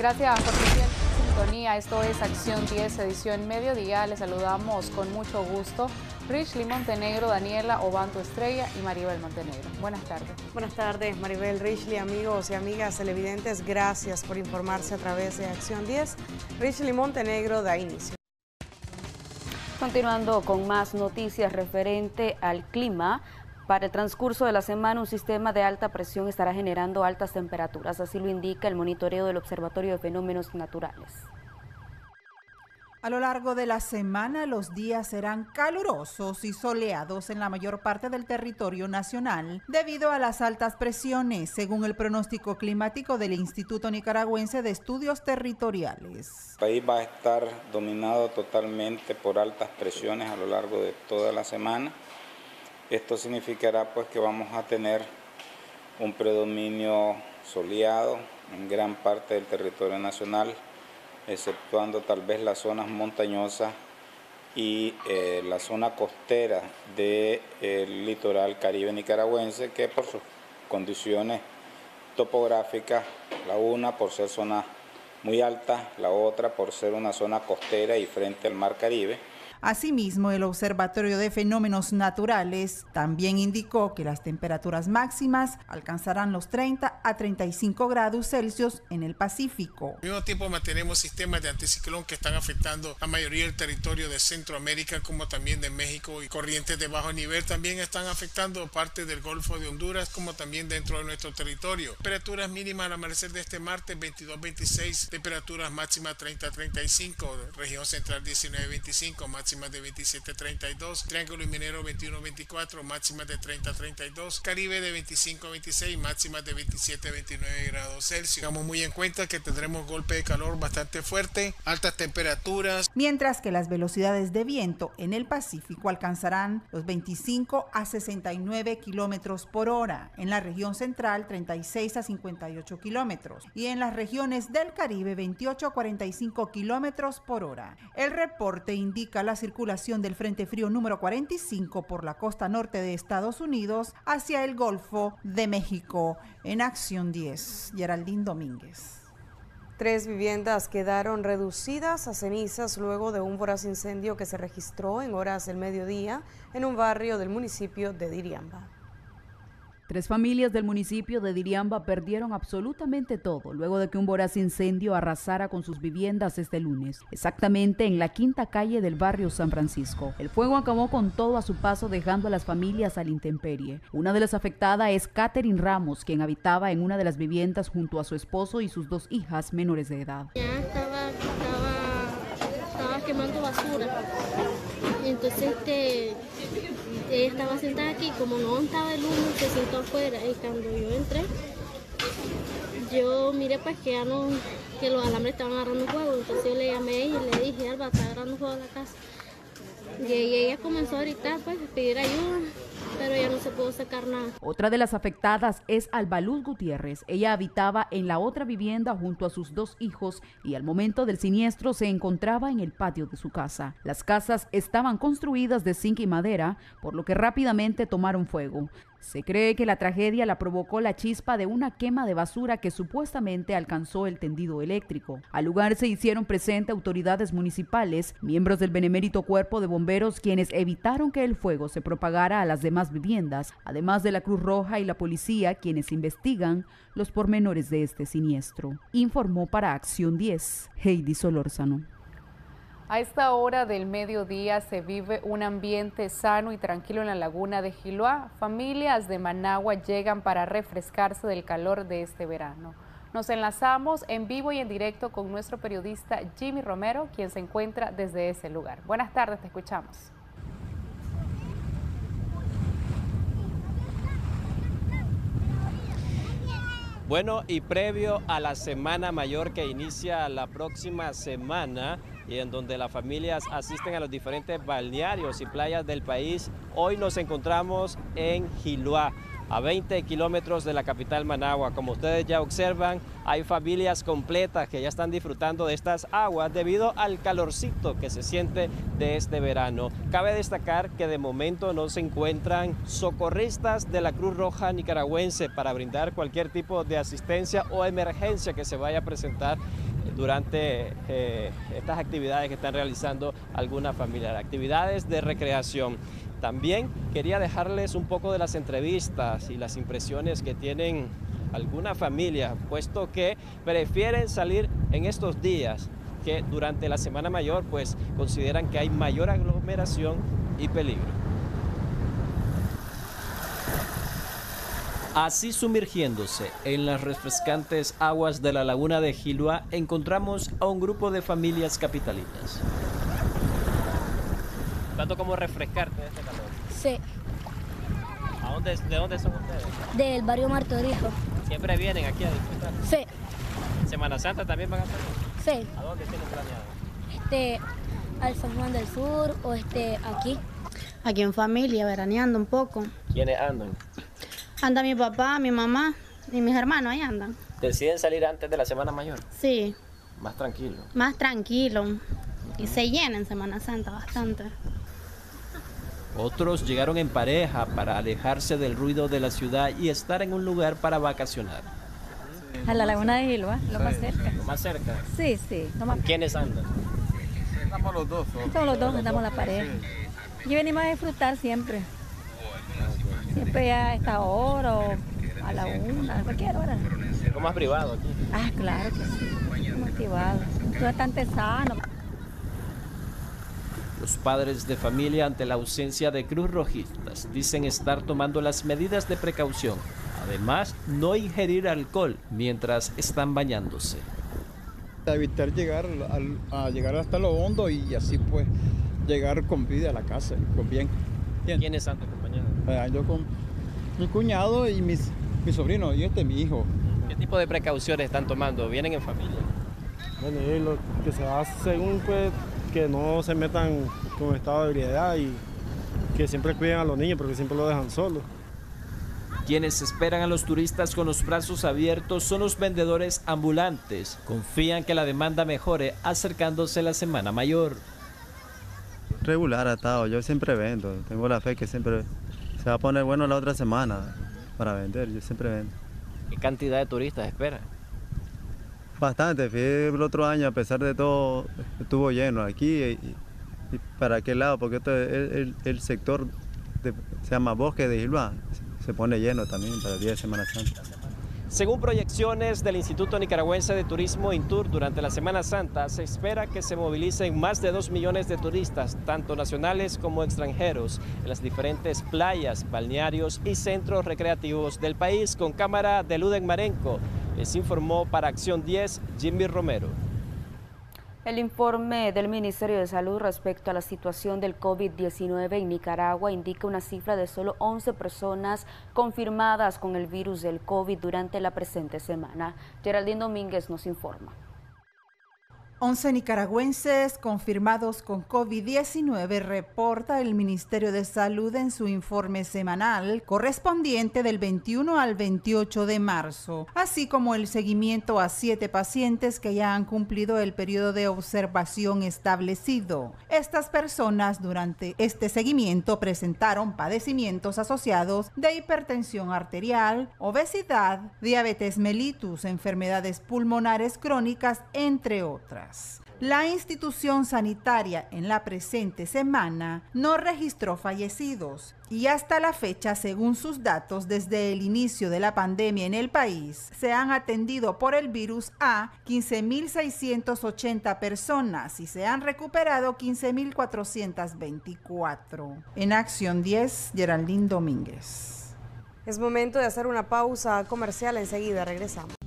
Gracias por su sintonía. Esto es Acción 10, edición mediodía. Les saludamos con mucho gusto. Richly Montenegro, Daniela Obanto Estrella y Maribel Montenegro. Buenas tardes. Buenas tardes, Maribel Richly, amigos y amigas televidentes. Gracias por informarse a través de Acción 10. Richly Montenegro da inicio. Continuando con más noticias referente al clima, para el transcurso de la semana un sistema de alta presión estará generando altas temperaturas, así lo indica el monitoreo del Observatorio de Fenómenos Naturales. A lo largo de la semana los días serán calurosos y soleados en la mayor parte del territorio nacional debido a las altas presiones, según el pronóstico climático del Instituto Nicaragüense de Estudios Territoriales. El país va a estar dominado totalmente por altas presiones a lo largo de toda la semana. Esto significará pues que vamos a tener un predominio soleado en gran parte del territorio nacional exceptuando tal vez las zonas montañosas y eh, la zona costera del litoral caribe nicaragüense, que por sus condiciones topográficas, la una por ser zona muy alta, la otra por ser una zona costera y frente al mar Caribe, Asimismo, el Observatorio de Fenómenos Naturales también indicó que las temperaturas máximas alcanzarán los 30 a 35 grados Celsius en el Pacífico. Al mismo tiempo mantenemos sistemas de anticiclón que están afectando a mayoría del territorio de Centroamérica como también de México y corrientes de bajo nivel también están afectando parte del Golfo de Honduras como también dentro de nuestro territorio. Temperaturas mínimas al amanecer de este martes 22-26, temperaturas máximas 30-35, región central 19-25, máximas máximas de 27-32, Triángulo y Minero 21-24, máximas de 30-32, Caribe de 25-26, máximas de 27-29 grados Celsius. Tengamos muy en cuenta que tendremos golpe de calor bastante fuerte, altas temperaturas. Mientras que las velocidades de viento en el Pacífico alcanzarán los 25 a 69 kilómetros por hora, en la región central 36 a 58 kilómetros y en las regiones del Caribe 28 a 45 kilómetros por hora. El reporte indica las circulación del Frente Frío número 45 por la costa norte de Estados Unidos hacia el Golfo de México. En Acción 10, Geraldine Domínguez. Tres viviendas quedaron reducidas a cenizas luego de un voraz incendio que se registró en horas del mediodía en un barrio del municipio de Diriamba. Tres familias del municipio de Diriamba perdieron absolutamente todo luego de que un voraz incendio arrasara con sus viviendas este lunes, exactamente en la quinta calle del barrio San Francisco. El fuego acabó con todo a su paso dejando a las familias al intemperie. Una de las afectadas es Catherine Ramos, quien habitaba en una de las viviendas junto a su esposo y sus dos hijas menores de edad. Ya estaba, estaba quemando basura. Entonces este ella estaba sentada aquí, como no estaba el humo, se sentó afuera y cuando yo entré, yo miré pues que ya no, que los alambres estaban agarrando fuego, entonces yo le llamé a y le dije, Alba, está agarrando fuego la casa. Y ella comenzó a gritar, pues, a pedir ayuda pero ya no se pudo sacar nada. Otra de las afectadas es Albaluz Gutiérrez. Ella habitaba en la otra vivienda junto a sus dos hijos y al momento del siniestro se encontraba en el patio de su casa. Las casas estaban construidas de zinc y madera, por lo que rápidamente tomaron fuego. Se cree que la tragedia la provocó la chispa de una quema de basura que supuestamente alcanzó el tendido eléctrico. Al lugar se hicieron presentes autoridades municipales, miembros del benemérito cuerpo de bomberos, quienes evitaron que el fuego se propagara a las demás viviendas, además de la Cruz Roja y la policía, quienes investigan los pormenores de este siniestro. Informó para Acción 10, Heidi Solórzano. A esta hora del mediodía se vive un ambiente sano y tranquilo en la laguna de Giloá. Familias de Managua llegan para refrescarse del calor de este verano. Nos enlazamos en vivo y en directo con nuestro periodista Jimmy Romero, quien se encuentra desde ese lugar. Buenas tardes, te escuchamos. Bueno, y previo a la Semana Mayor que inicia la próxima semana, y en donde las familias asisten a los diferentes balnearios y playas del país. Hoy nos encontramos en Giluá, a 20 kilómetros de la capital Managua. Como ustedes ya observan, hay familias completas que ya están disfrutando de estas aguas debido al calorcito que se siente de este verano. Cabe destacar que de momento no se encuentran socorristas de la Cruz Roja nicaragüense para brindar cualquier tipo de asistencia o emergencia que se vaya a presentar durante eh, estas actividades que están realizando algunas familias, actividades de recreación. También quería dejarles un poco de las entrevistas y las impresiones que tienen algunas familias, puesto que prefieren salir en estos días que durante la Semana Mayor, pues consideran que hay mayor aglomeración y peligro. Así sumergiéndose en las refrescantes aguas de la laguna de Gilua, encontramos a un grupo de familias capitalinas. Tanto como refrescarte de este calor. Sí. ¿A dónde, ¿De dónde son ustedes? Del barrio Martorijo. ¿Siempre vienen aquí a disfrutar? Sí. ¿Semana Santa también van a salir? Sí. ¿A dónde tienen planeado? Este, al San Juan del Sur o este, aquí. Aquí en familia, veraneando un poco. ¿Quiénes andan? Anda mi papá, mi mamá y mis hermanos, ahí andan. ¿Deciden salir antes de la Semana Mayor? Sí, Más tranquilo. más tranquilo. Y se llena en Semana Santa bastante. Otros llegaron en pareja para alejarse del ruido de la ciudad y estar en un lugar para vacacionar. A la laguna de Gilua, lo más cerca. ¿Lo más cerca? Sí, sí. Más- ¿Quiénes andan? Estamos los dos. Somos los dos, andamos la pareja. Y venimos a disfrutar siempre. Siempre a esta hora o a la una, a cualquier hora. Algo más privado aquí. Ah, claro que sí. Motivado. Todo bastante sano. Los padres de familia ante la ausencia de Cruz Rojistas dicen estar tomando las medidas de precaución. Además, no ingerir alcohol mientras están bañándose. Evitar llegar, al- a llegar hasta lo hondo y así pues llegar con vida a la casa, con bien. ¿Quiénes? Eh, Yo con mi cuñado y mis, mi sobrino y este mi hijo. ¿Qué tipo de precauciones están tomando? ¿Vienen en familia? Bueno, y lo que se hace según pues que no se metan con estado de ebriedad y que siempre cuiden a los niños porque siempre lo dejan solo. Quienes esperan a los turistas con los brazos abiertos son los vendedores ambulantes. Confían que la demanda mejore acercándose la Semana Mayor. regular ha estado. Yo siempre vendo. Tengo la fe que siempre se va a poner bueno la otra semana para vender. Yo siempre vendo. ¿Qué cantidad de turistas esperan? Bastante. Fui el otro año, a pesar de todo, estuvo lleno aquí. Y, y para qué lado, porque esto es el, el- sector de- se llama Bosque de Gilbá. Se pone lleno también para el día de Semana Santa. Según proyecciones del Instituto Nicaragüense de Turismo Intur, durante la Semana Santa se espera que se movilicen más de 2 millones de turistas, tanto nacionales como extranjeros, en las diferentes playas, balnearios y centros recreativos del país. Con cámara de Luden Marenco, les informó para Acción 10 Jimmy Romero. El informe del Ministerio de Salud respecto a la situación del COVID-19 en Nicaragua indica una cifra de solo 11 personas confirmadas con el virus del COVID durante la presente semana. Geraldine Domínguez nos informa. 11 nicaragüenses confirmados con COVID-19 reporta el Ministerio de Salud en su informe semanal correspondiente del 21 al 28 de marzo, así como el seguimiento a siete pacientes que ya han cumplido el periodo de observación establecido. Estas personas durante este seguimiento presentaron padecimientos asociados de hipertensión arterial, obesidad, diabetes mellitus, enfermedades pulmonares crónicas, entre otras. La institución sanitaria en la presente semana no registró fallecidos y hasta la fecha, según sus datos, desde el inicio de la pandemia en el país, se han atendido por el virus a 15.680 personas y se han recuperado 15.424. En Acción 10, Geraldine Domínguez. Es momento de hacer una pausa comercial, enseguida regresamos.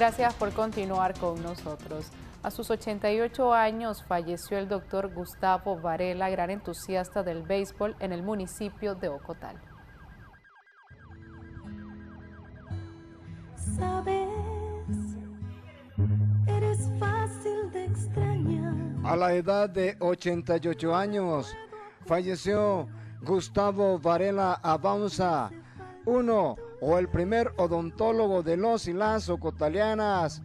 Gracias por continuar con nosotros. A sus 88 años falleció el doctor Gustavo Varela, gran entusiasta del béisbol en el municipio de Ocotal. Sabes, eres fácil de extrañar. A la edad de 88 años falleció Gustavo Varela Avanza, uno o el primer odontólogo de los y las ocotalianas,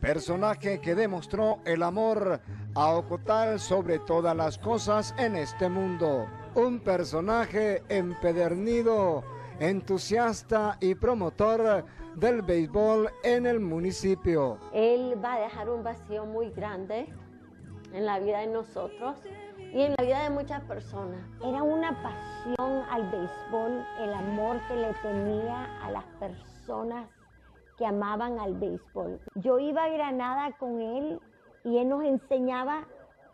personaje que demostró el amor a Ocotal sobre todas las cosas en este mundo. Un personaje empedernido, entusiasta y promotor del béisbol en el municipio. Él va a dejar un vacío muy grande en la vida de nosotros y en la vida de muchas personas. Era una pasión al béisbol, el amor que le tenía a las personas que amaban al béisbol. Yo iba a Granada con él y él nos enseñaba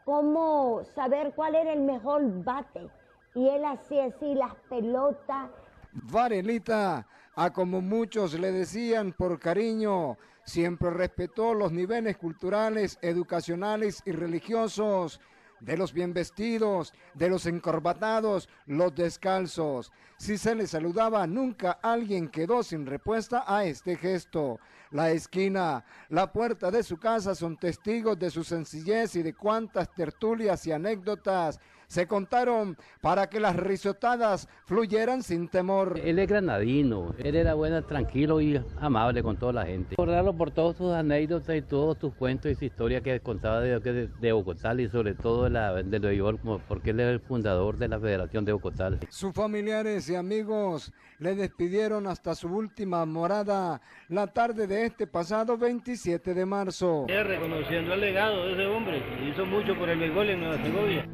cómo saber cuál era el mejor bate. Y él hacía así las pelotas. Varelita, a como muchos le decían por cariño, siempre respetó los niveles culturales, educacionales y religiosos de los bien vestidos, de los encorbatados, los descalzos. Si se le saludaba, nunca alguien quedó sin respuesta a este gesto. La esquina, la puerta de su casa son testigos de su sencillez y de cuántas tertulias y anécdotas se contaron para que las risotadas fluyeran sin temor. Él es granadino, él era bueno, tranquilo y amable con toda la gente. Recordarlo por todas sus anécdotas y todos sus cuentos y su historia que contaba de, de, de Ocotal y sobre todo de, la, de Nueva York, porque él es el fundador de la Federación de Ocotal. Sus familiares y amigos le despidieron hasta su última morada la tarde de este pasado 27 de marzo. Reconociendo el legado de ese hombre, hizo mucho por el béisbol en Nueva Segovia.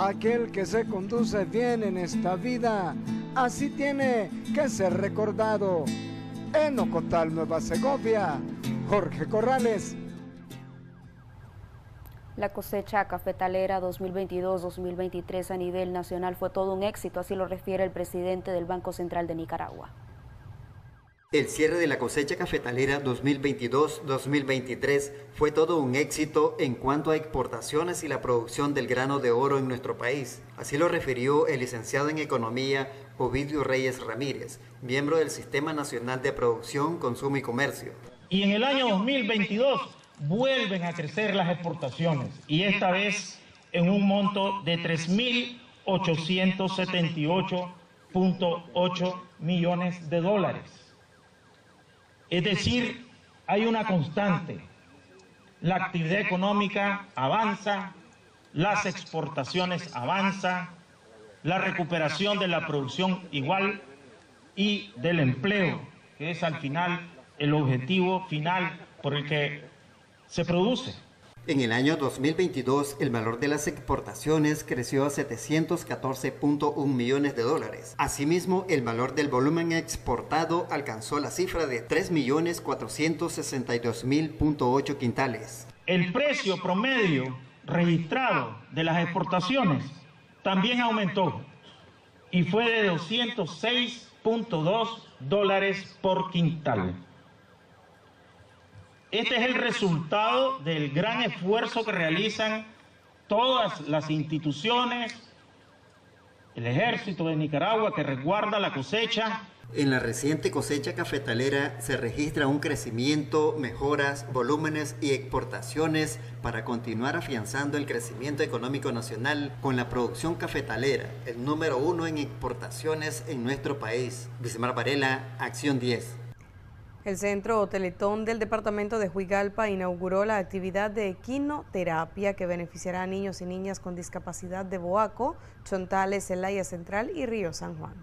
Aquel que se conduce bien en esta vida, así tiene que ser recordado. En Ocotal, Nueva Segovia, Jorge Corrales. La cosecha cafetalera 2022-2023 a nivel nacional fue todo un éxito, así lo refiere el presidente del Banco Central de Nicaragua. El cierre de la cosecha cafetalera 2022-2023 fue todo un éxito en cuanto a exportaciones y la producción del grano de oro en nuestro país. Así lo refirió el licenciado en Economía Ovidio Reyes Ramírez, miembro del Sistema Nacional de Producción, Consumo y Comercio. Y en el año 2022 vuelven a crecer las exportaciones y esta vez en un monto de 3.878.8 millones de dólares. Es decir, hay una constante. La actividad económica avanza, las exportaciones avanzan, la recuperación de la producción igual y del empleo, que es al final el objetivo final por el que se produce. En el año 2022, el valor de las exportaciones creció a 714.1 millones de dólares. Asimismo, el valor del volumen exportado alcanzó la cifra de 3.462.000.8 quintales. El precio promedio registrado de las exportaciones también aumentó y fue de 206.2 dólares por quintal. Este es el resultado del gran esfuerzo que realizan todas las instituciones, el ejército de Nicaragua que resguarda la cosecha. En la reciente cosecha cafetalera se registra un crecimiento, mejoras, volúmenes y exportaciones para continuar afianzando el crecimiento económico nacional con la producción cafetalera, el número uno en exportaciones en nuestro país. Vicemar Varela, Acción 10. El Centro Teletón del Departamento de Huigalpa inauguró la actividad de equinoterapia que beneficiará a niños y niñas con discapacidad de Boaco, Chontales, Celaya Central y Río San Juan.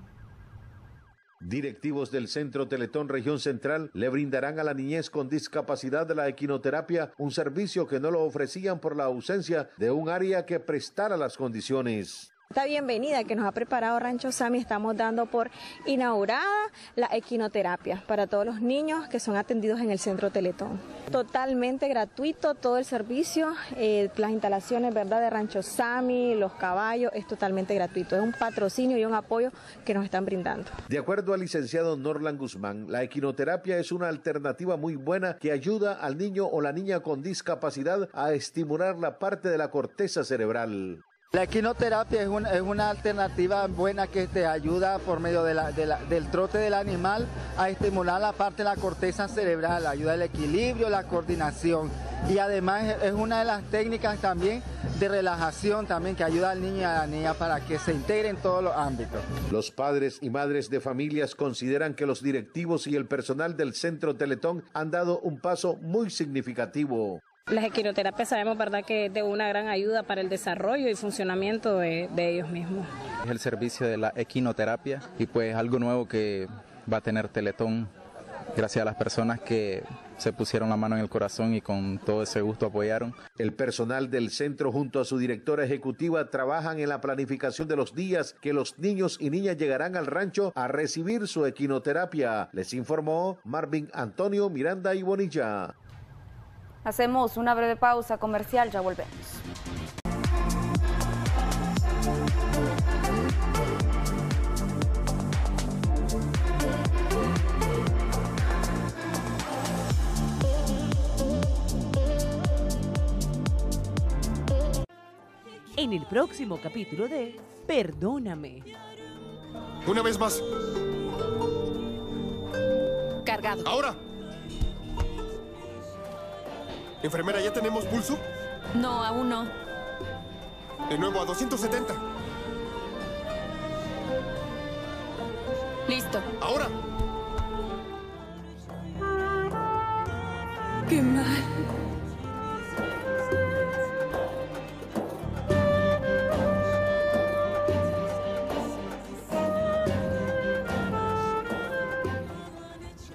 Directivos del Centro Teletón Región Central le brindarán a la niñez con discapacidad de la equinoterapia un servicio que no lo ofrecían por la ausencia de un área que prestara las condiciones. Esta bienvenida que nos ha preparado Rancho Sami estamos dando por inaugurada la equinoterapia para todos los niños que son atendidos en el Centro Teletón. Totalmente gratuito todo el servicio, eh, las instalaciones verdad de Rancho Sami, los caballos, es totalmente gratuito. Es un patrocinio y un apoyo que nos están brindando. De acuerdo al licenciado Norlan Guzmán, la equinoterapia es una alternativa muy buena que ayuda al niño o la niña con discapacidad a estimular la parte de la corteza cerebral. La equinoterapia es una, alternativa buena que te ayuda por medio del trote del animal a estimular la parte de la corteza cerebral, ayuda al equilibrio, la coordinación y además es una de las técnicas también de relajación también que ayuda al niño y a la niña para que se integre en todos los ámbitos. Los padres y madres de familias consideran que los directivos y el personal del Centro Teletón han dado un paso muy significativo. Las equinoterapias sabemos, ¿verdad?, que es de una gran ayuda para el desarrollo y funcionamiento de, de ellos mismos. Es el servicio de la equinoterapia y pues algo nuevo que va a tener Teletón gracias a las personas que se pusieron la mano en el corazón y con todo ese gusto apoyaron. El personal del centro junto a su directora ejecutiva trabajan en la planificación de los días que los niños y niñas llegarán al rancho a recibir su equinoterapia. Les informó Marvin Antonio Miranda y Bonilla. Hacemos una breve pausa comercial, ya volvemos. en el próximo capítulo de Perdóname. Una vez más. Cargado. Ahora. Enfermera, ¿ya tenemos pulso? No, aún no. De nuevo a 270. Listo. Ahora. Qué mal.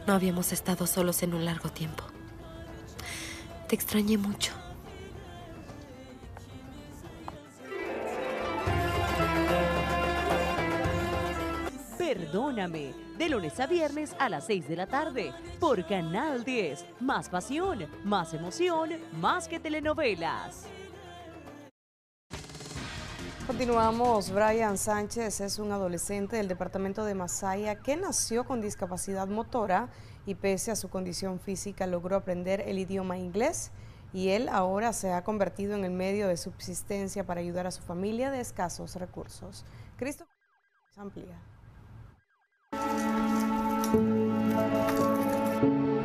No habíamos estado solos en un largo tiempo. Te extrañé mucho. Perdóname, de lunes a viernes a las 6 de la tarde, por Canal 10. Más pasión, más emoción, más que telenovelas. Continuamos. Brian Sánchez es un adolescente del departamento de Masaya que nació con discapacidad motora y pese a su condición física logró aprender el idioma inglés y él ahora se ha convertido en el medio de subsistencia para ayudar a su familia de escasos recursos. Cristo amplía.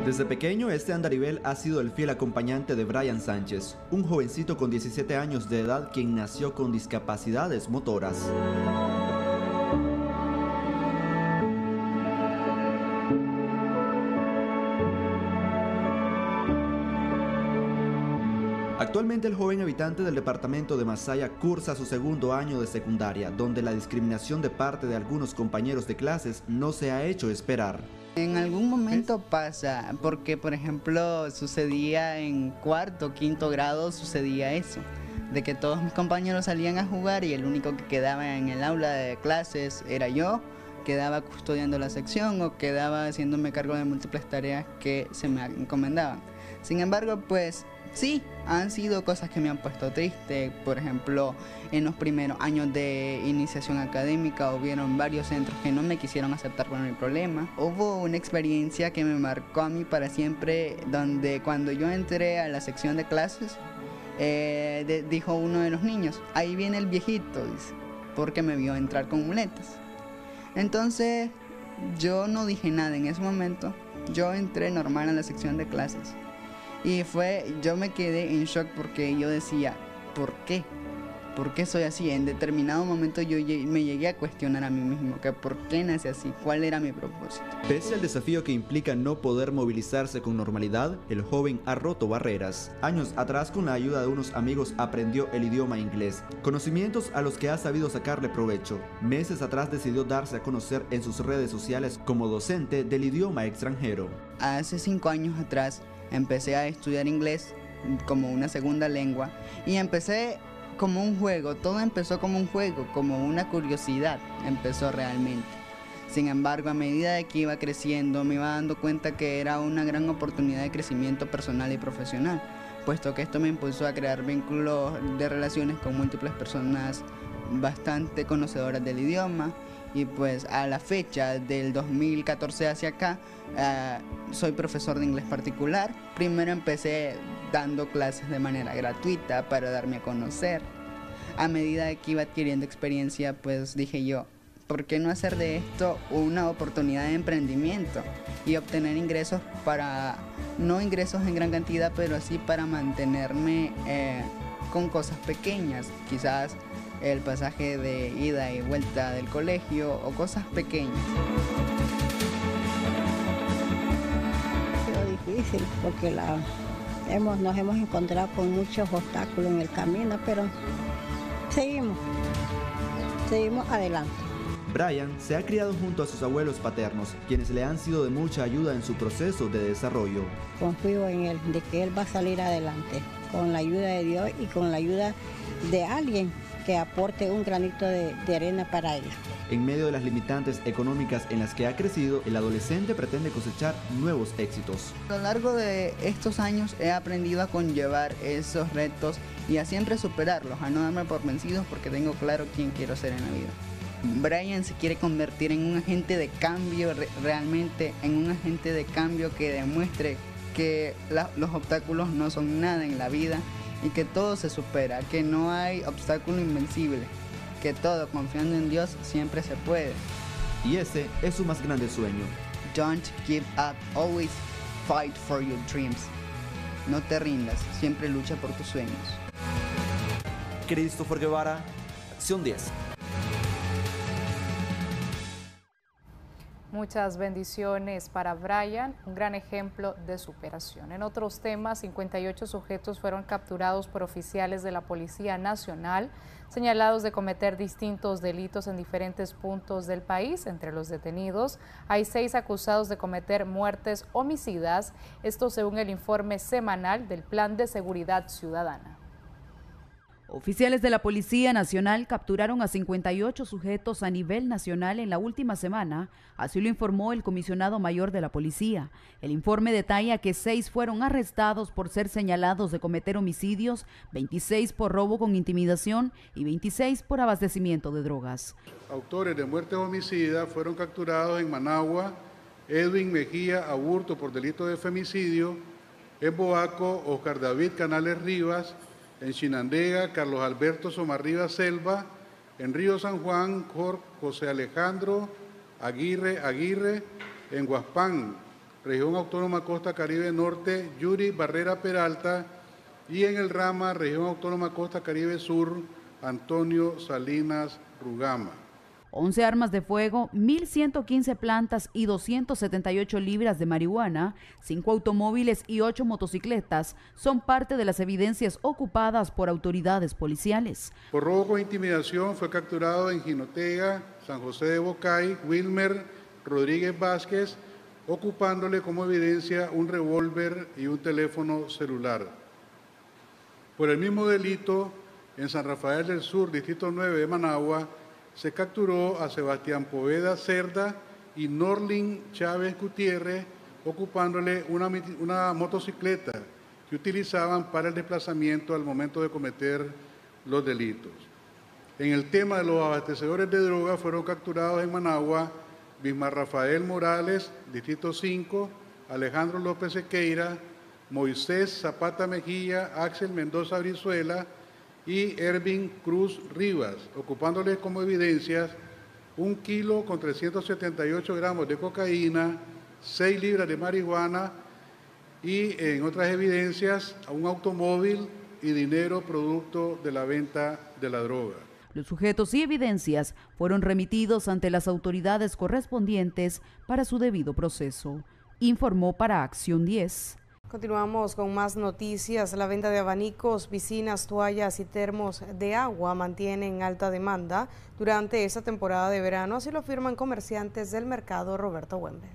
Desde pequeño, este andarivel ha sido el fiel acompañante de Brian Sánchez, un jovencito con 17 años de edad quien nació con discapacidades motoras. El joven habitante del departamento de Masaya cursa su segundo año de secundaria, donde la discriminación de parte de algunos compañeros de clases no se ha hecho esperar. En algún momento pasa, porque por ejemplo sucedía en cuarto, quinto grado, sucedía eso, de que todos mis compañeros salían a jugar y el único que quedaba en el aula de clases era yo, quedaba custodiando la sección o quedaba haciéndome cargo de múltiples tareas que se me encomendaban. Sin embargo, pues sí, han sido cosas que me han puesto triste. Por ejemplo, en los primeros años de iniciación académica hubieron varios centros que no me quisieron aceptar con el problema. Hubo una experiencia que me marcó a mí para siempre, donde cuando yo entré a la sección de clases, eh, dijo uno de los niños, ahí viene el viejito, dice, porque me vio entrar con muletas. Entonces, yo no dije nada en ese momento. Yo entré normal a la sección de clases. Y fue, yo me quedé en shock porque yo decía, ¿por qué? ¿Por qué soy así? En determinado momento yo me llegué a cuestionar a mí mismo, que por qué nací así, cuál era mi propósito. Pese al desafío que implica no poder movilizarse con normalidad, el joven ha roto barreras. Años atrás, con la ayuda de unos amigos, aprendió el idioma inglés, conocimientos a los que ha sabido sacarle provecho. Meses atrás decidió darse a conocer en sus redes sociales como docente del idioma extranjero. Hace cinco años atrás, empecé a estudiar inglés como una segunda lengua y empecé como un juego, todo empezó como un juego, como una curiosidad, empezó realmente. Sin embargo, a medida de que iba creciendo, me iba dando cuenta que era una gran oportunidad de crecimiento personal y profesional, puesto que esto me impulsó a crear vínculos de relaciones con múltiples personas bastante conocedoras del idioma y pues a la fecha del 2014 hacia acá eh, soy profesor de inglés particular. Primero empecé dando clases de manera gratuita para darme a conocer. A medida que iba adquiriendo experiencia pues dije yo, ¿por qué no hacer de esto una oportunidad de emprendimiento y obtener ingresos para, no ingresos en gran cantidad, pero sí para mantenerme eh, con cosas pequeñas, quizás el pasaje de ida y vuelta del colegio o cosas pequeñas. Ha sido difícil porque la, hemos, nos hemos encontrado con muchos obstáculos en el camino, pero seguimos, seguimos adelante. Brian se ha criado junto a sus abuelos paternos, quienes le han sido de mucha ayuda en su proceso de desarrollo. Confío en él, de que él va a salir adelante, con la ayuda de Dios y con la ayuda de alguien que aporte un granito de, de arena para él. En medio de las limitantes económicas en las que ha crecido, el adolescente pretende cosechar nuevos éxitos. A lo largo de estos años he aprendido a conllevar esos retos y a siempre superarlos, a no darme por vencidos porque tengo claro quién quiero ser en la vida. Brian se quiere convertir en un agente de cambio, re- realmente en un agente de cambio que demuestre que la- los obstáculos no son nada en la vida y que todo se supera, que no hay obstáculo invencible, que todo confiando en Dios siempre se puede. Y ese es su más grande sueño. Don't give up, always fight for your dreams. No te rindas, siempre lucha por tus sueños. Christopher Guevara, Acción 10. Muchas bendiciones para Brian, un gran ejemplo de superación. En otros temas, 58 sujetos fueron capturados por oficiales de la Policía Nacional, señalados de cometer distintos delitos en diferentes puntos del país. Entre los detenidos hay seis acusados de cometer muertes homicidas, esto según el informe semanal del Plan de Seguridad Ciudadana. Oficiales de la Policía Nacional capturaron a 58 sujetos a nivel nacional en la última semana, así lo informó el comisionado mayor de la policía. El informe detalla que seis fueron arrestados por ser señalados de cometer homicidios, 26 por robo con intimidación y 26 por abastecimiento de drogas. Autores de muertes homicidas fueron capturados en Managua, Edwin Mejía Aburto por delito de femicidio, en Boaco, Oscar David Canales Rivas, en Chinandega, Carlos Alberto Somarriba Selva, en Río San Juan, José Alejandro Aguirre Aguirre, en Guaspán, Región Autónoma Costa Caribe Norte, Yuri Barrera Peralta, y en el Rama, Región Autónoma Costa Caribe Sur, Antonio Salinas Rugama. 11 armas de fuego, 1.115 plantas y 278 libras de marihuana, 5 automóviles y 8 motocicletas son parte de las evidencias ocupadas por autoridades policiales. Por robo con intimidación fue capturado en Jinotega, San José de Bocay, Wilmer Rodríguez Vázquez, ocupándole como evidencia un revólver y un teléfono celular. Por el mismo delito, en San Rafael del Sur, Distrito 9 de Managua, se capturó a Sebastián Poveda Cerda y Norlin Chávez Gutiérrez, ocupándole una, motocicleta que utilizaban para el desplazamiento al momento de cometer los delitos. En el tema de los abastecedores de droga fueron capturados en Managua Bismar Rafael Morales, Distrito 5, Alejandro López Sequeira, Moisés Zapata Mejía, Axel Mendoza Brizuela y Ervin Cruz Rivas, ocupándoles como evidencias un kilo con 378 gramos de cocaína, 6 libras de marihuana y en otras evidencias un automóvil y dinero producto de la venta de la droga. Los sujetos y evidencias fueron remitidos ante las autoridades correspondientes para su debido proceso, informó para Acción 10. Continuamos con más noticias. La venta de abanicos, piscinas, toallas y termos de agua mantienen alta demanda durante esta temporada de verano, así lo afirman comerciantes del mercado Roberto Huembe.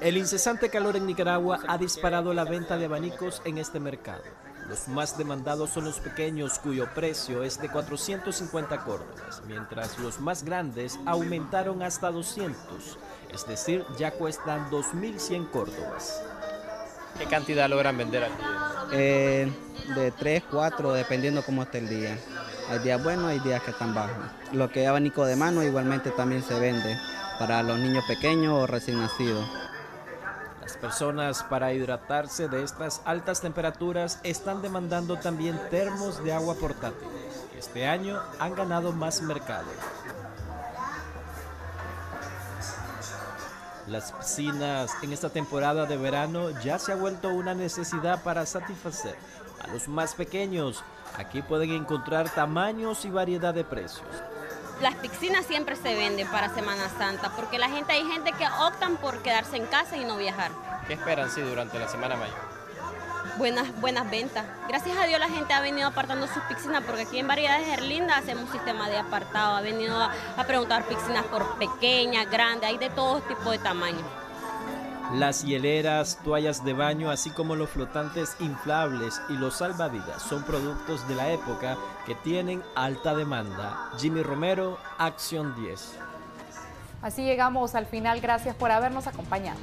El incesante calor en Nicaragua ha disparado la venta de abanicos en este mercado. Los más demandados son los pequeños, cuyo precio es de 450 córdobas, mientras los más grandes aumentaron hasta 200, es decir, ya cuestan 2.100 córdobas. ¿Qué cantidad logran vender al día? Eh, de 3, 4, dependiendo cómo esté el día. Hay días buenos, hay días que están bajos. Lo que es abanico de mano igualmente también se vende para los niños pequeños o recién nacidos. Las personas para hidratarse de estas altas temperaturas están demandando también termos de agua portátiles. Este año han ganado más mercado. Las piscinas en esta temporada de verano ya se ha vuelto una necesidad para satisfacer a los más pequeños. Aquí pueden encontrar tamaños y variedad de precios. Las piscinas siempre se venden para Semana Santa porque la gente hay gente que optan por quedarse en casa y no viajar. ¿Qué esperan sí, durante la Semana Mayor? Buenas, buenas ventas. Gracias a Dios la gente ha venido apartando sus piscinas porque aquí en Variedades Erlinda hacemos un sistema de apartado. Ha venido a, a preguntar piscinas por pequeñas, grandes, hay de todo tipo de tamaños. Las hieleras, toallas de baño, así como los flotantes inflables y los salvavidas son productos de la época que tienen alta demanda. Jimmy Romero, Acción 10. Así llegamos al final. Gracias por habernos acompañado.